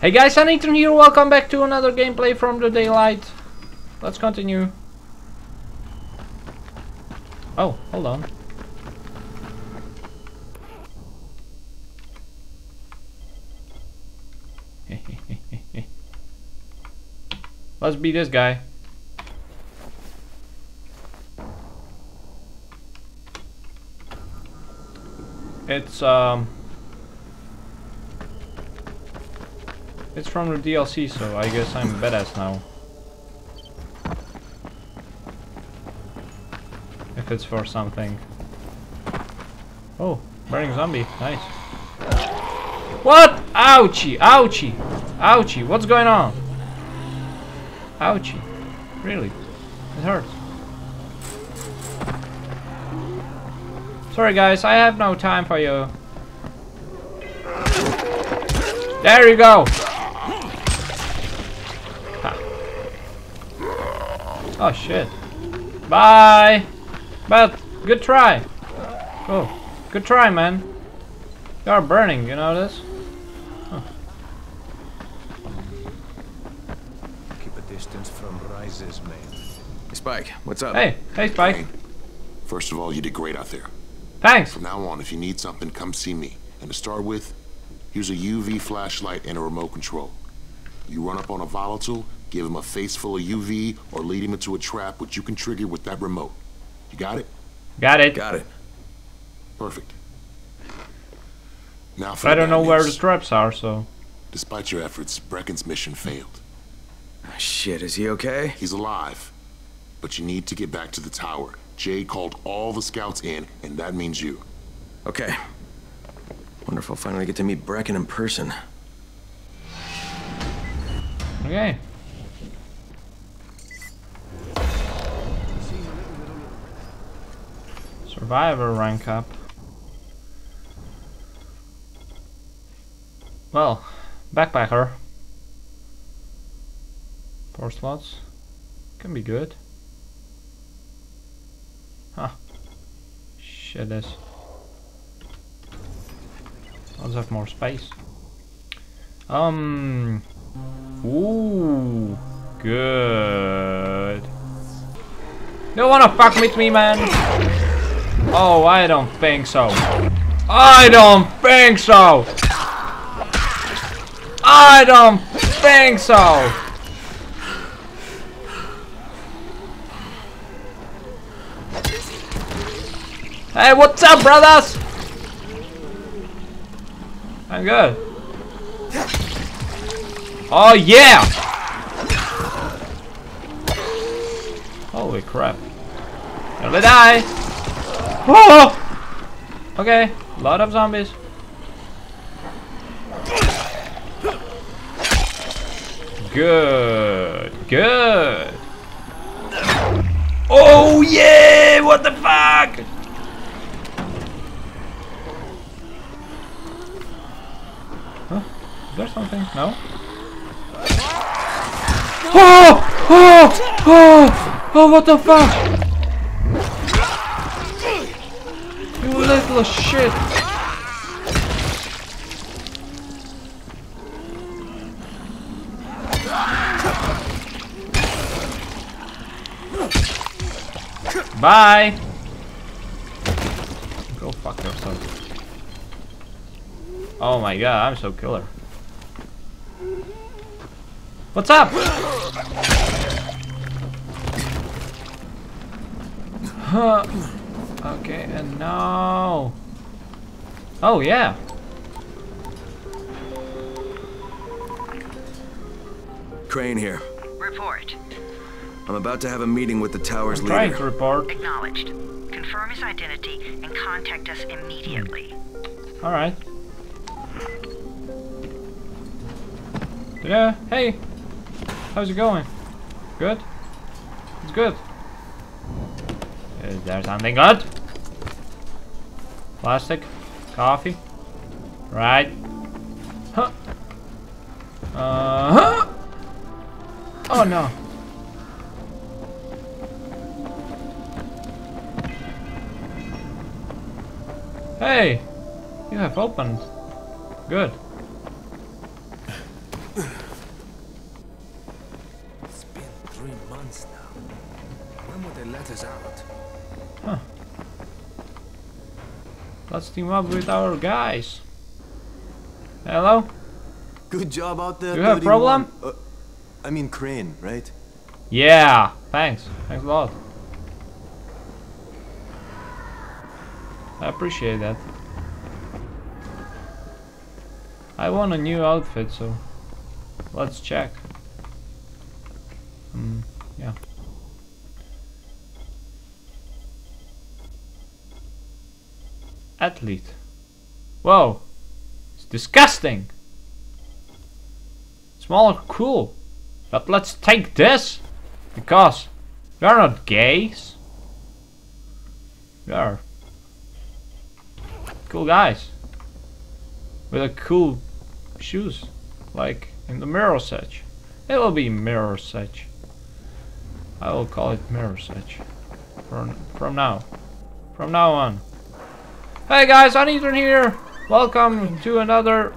Hey guys, Nathan here, welcome back to another gameplay from the Dying Light. Let's continue. Oh, hold on. Let's be this guy. It's um It's from the DLC, so I guess I'm badass now. If it's for something. Oh, burning zombie, nice. What? Ouchie, ouchie, ouchie, what's going on? Ouchie, really, it hurts. Sorry guys, I have no time for you. There you go! Oh shit. Bye! But, good try. Oh, good try, man. You are burning, you know this? Huh. Keep a distance from Rais, man. Hey, Spike, what's up? Hey, hey Spike. First of all, you did great out there. Thanks. From now on, if you need something, come see me. And to start with, here's a UV flashlight and a remote control. You run up on a volatile, give him a face full of UV, or lead him into a trap which you can trigger with that remote. You got it? Got it. Got it. Perfect. Now for I don't know where the traps are, so... Despite your efforts, Brecken's mission failed. Ah, shit, is he okay? He's alive. But you need to get back to the tower. Jay called all the scouts in, and that means you. Okay. Wonder if I'll finally get to meet Brecken in person. Okay. Survivor rank up. Well, backpacker. Four slots. Can be good. Huh. Shit this. Let's have more space. Um Ooh, good. Don't wanna fuck with me, man? Oh, I don't think so. I don't think so. I don't think so. Hey, what's up, brothers? I'm good. Oh yeah! Holy crap. Nearly die! Oh! Okay, a lot of zombies. Good, good. Oh yeah! What the fuck? Huh? Is there something? No? Oh! Oh! Oh! Oh, what the fuck? Bye! Go fuck yourself. Oh my god, I'm so killer. What's up? Huh. Okay, and now. Oh yeah. Crane here. Report. I'm about to have a meeting with the tower's I'm trying leader. to report. Acknowledged. Confirm his identity and contact us immediately. All right. Yeah. Hey. How's it going? Good. It's good. Is there something good? Plastic? Coffee? Right. Huh. Uh huh. Oh no. Hey, you have opened. Good. It's been three months now. When will they let us out? Huh. Let's team up with our guys. Hello? Good job out there. Do you have 31. problem? Uh, I mean Crane, right? Yeah, thanks. Thanks a lot. I appreciate that. I want a new outfit, so let's check. Hmm, yeah. Athlete. Whoa. It's disgusting. Small cool. But let's take this. Because we are not gays. We are cool guys. With a cool shoes. Like in the mirror edge. It will be mirror edge. I will call it mirror edge. From, from now. From now on. Hey guys, Anitron here! Welcome to another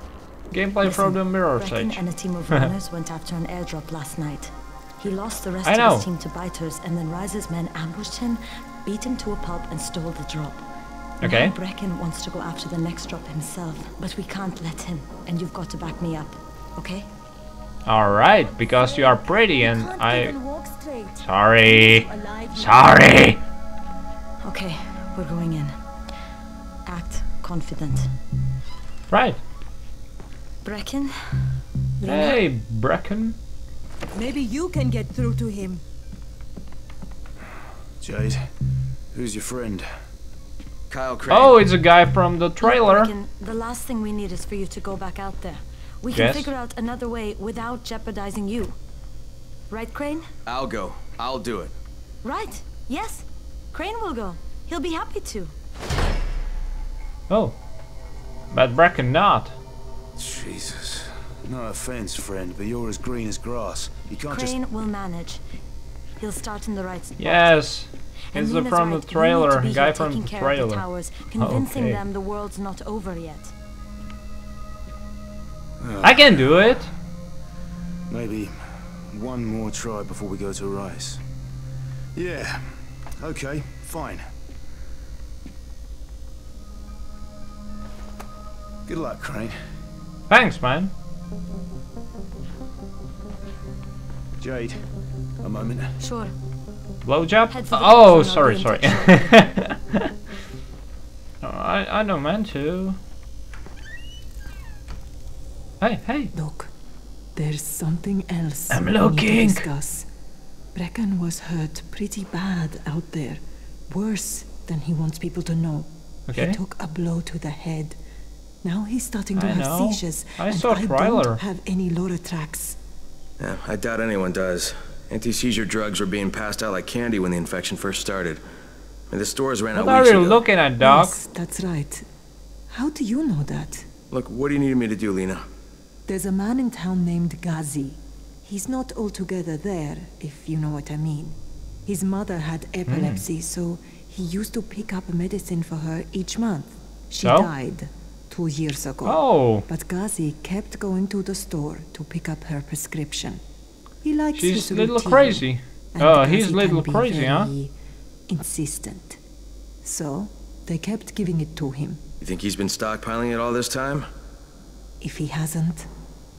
gameplay from the mirror Brecken edge. and a team of runners went after an airdrop last night. He lost the rest I of know. his team to biters, and then Rais's men ambushed him, beat him to a pulp, and stole the drop. Okay. Now Brecken wants to go after the next drop himself, but we can't let him, and you've got to back me up, okay? Alright, because you are pretty and Can't I... even walk straight. Sorry. Sorry. Okay, we're going in. Act confident. Right. Brecken? Hey, Brecken. Maybe you can get through to him. Jade, who's your friend? Kyle Crane. Oh, it's a guy from the trailer. Brecken, the last thing we need is for you to go back out there. We can Yes. figure out another way without jeopardizing you. Right, Crane? I'll go. I'll do it. Right. Yes. Crane will go. He'll be happy to. Oh. But Brecken not. Jesus. No offense, friend, but you're as green as grass. You can't just... Crane will manage. He'll start in the right spot. Yes. And It's the, from right. the trailer. need to be Guy from the care of the trailer. towers, convincing Okay. them the world's not over yet. Uh, I can do it. Maybe one more try before we go to Rais. Yeah. Okay, fine. Good luck, Crane. Thanks, man. Jade, a moment. Sure. Blowjob? Head Oh, sorry, sorry. touch No, I, I don't meant to. Hey, hey. Look, there's something else I'm we need to looking. discuss. Brecken was hurt pretty bad out there. Worse than he wants people to know. Okay. He took a blow to the head. Now he's starting to I have know. seizures. I and saw I trailer. don't have any Loratrax. Yeah, I doubt anyone does. Anti-seizure drugs were being passed out like candy when the infection first started. And the stores ran What out are weeks you looking at, dog? Yes, that's right. How do you know that? Look, what do you need me to do, Lena? There's a man in town named Ghazi. He's not altogether there, if you know what I mean. His mother had epilepsy, Hmm. so he used to pick up medicine for her each month. She So? died two years ago. Oh, But Ghazi kept going to the store to pick up her prescription. He likes she's his little routine, crazy. Oh, Ghazi he's can little crazy, huh? Insistent. So, they kept giving it to him. You think he's been stockpiling it all this time? If he hasn't,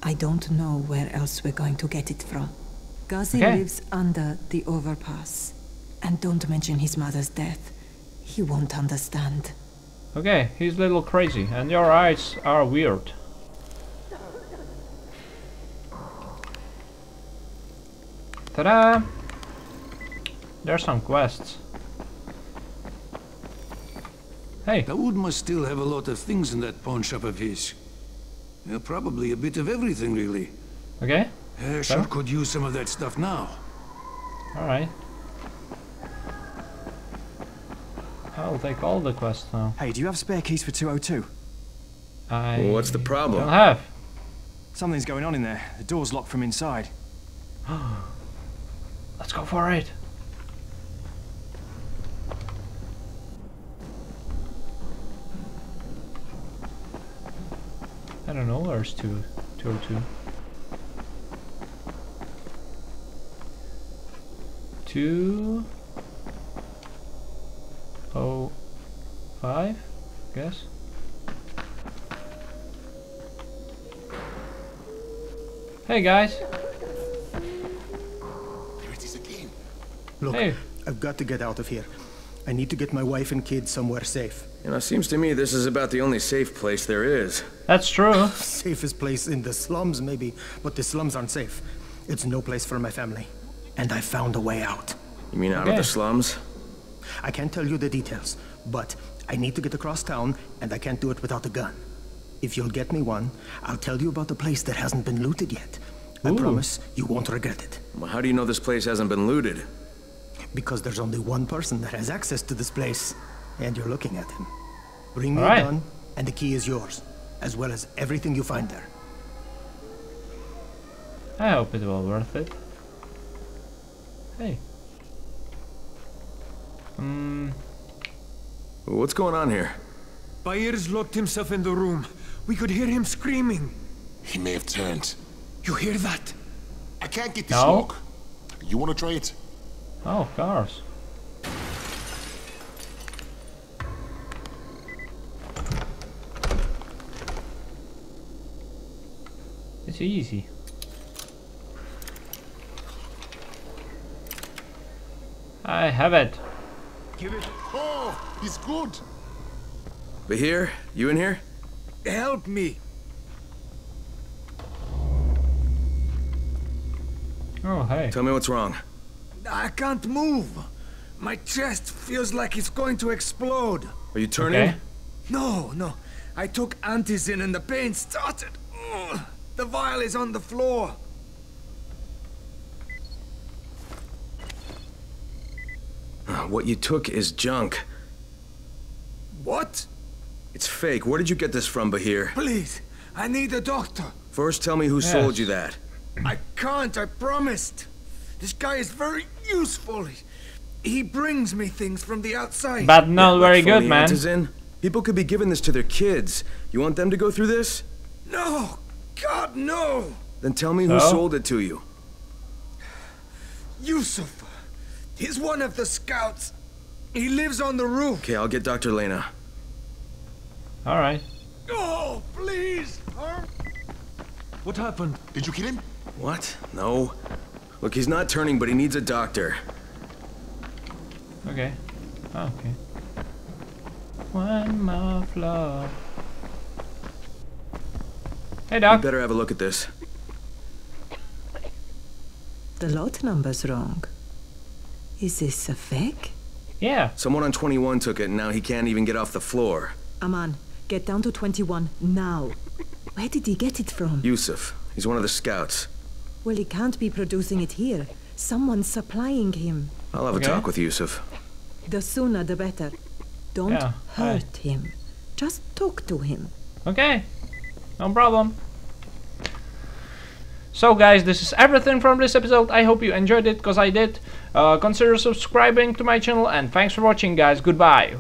I don't know where else we're going to get it from. Ghazi Okay. lives under the overpass. And don't mention his mother's death. He won't understand. Okay, he's a little crazy, and your eyes are weird. Ta-da! There's some quests. Hey, Daoud must still have a lot of things in that pawn shop of his. Yeah, probably a bit of everything, really. okay, Uh, sure could use some of that stuff now. alright. I'll take all the quests now. Hey, do you have spare keys for 202? I Well, what's the don't problem? have. Something's going on in there. The door's locked from inside. Let's go for it. I don't know, Ours two, two 202? 205, guess. Hey guys. Look, Hey. I've got to get out of here. I need to get my wife and kids somewhere safe. You know, seems to me this is about the only safe place there is. That's true. Safest place in the slums, maybe, but the slums aren't safe. It's no place for my family. And I found a way out. You mean out of the slums? I can't tell you the details, but I need to get across town, and I can't do it without a gun. If you'll get me one, I'll tell you about a place that hasn't been looted yet. I promise you won't regret it. Well, how do you know this place hasn't been looted? Because there's only one person that has access to this place, and you're looking at him. Bring me All right. a gun, and the key is yours, as well as everything you find there. I hope it will worth it. Hey. Hmm. What's going on here? Byers locked himself in the room. We could hear him screaming. He may have turned. You hear that? I can't get this No. lock. You want to try it? Oh, cars. It's easy. I have it. Give it. Oh, he's good. But here? You in here? Help me. Oh, hey. Tell me what's wrong. I can't move. My chest feels like it's going to explode. Are you turning? Okay. No, no. I took antizin and the pain started. Ugh. The vial is on the floor. Uh, What you took is junk. What? It's fake. Where did you get this from, Bahir? Please, I need a doctor. First, tell me who sold you that. I can't, I promised. This guy is very useful. He, he brings me things from the outside. But not Like very good, man. antizin? People could be giving this to their kids. You want them to go through this? No! God, no! Then tell me who sold it to you. Yusuf. He's one of the scouts. He lives on the roof. Okay, I'll get Dr. Lena. Alright. Oh, please! What happened? Did you kill him? What? No. Look, he's not turning, but he needs a doctor. Okay. Oh, okay. One more floor. Hey, You Doc. better have a look at this. The lot number's wrong. Is this a fake? Yeah. Someone on 21 took it, and now he can't even get off the floor. Aman, get down to 21 now. Where did he get it from? Yusuf. He's one of the scouts. Well, he can't be producing it here. Someone's supplying him. I'll have Okay. a talk with Yusuf. The sooner the better. Don't Yeah, hurt him. Just talk to him. Okay. No problem. So guys, this is everything from this episode. I hope you enjoyed it, because I did. Uh, consider subscribing to my channel, and thanks for watching guys. Goodbye.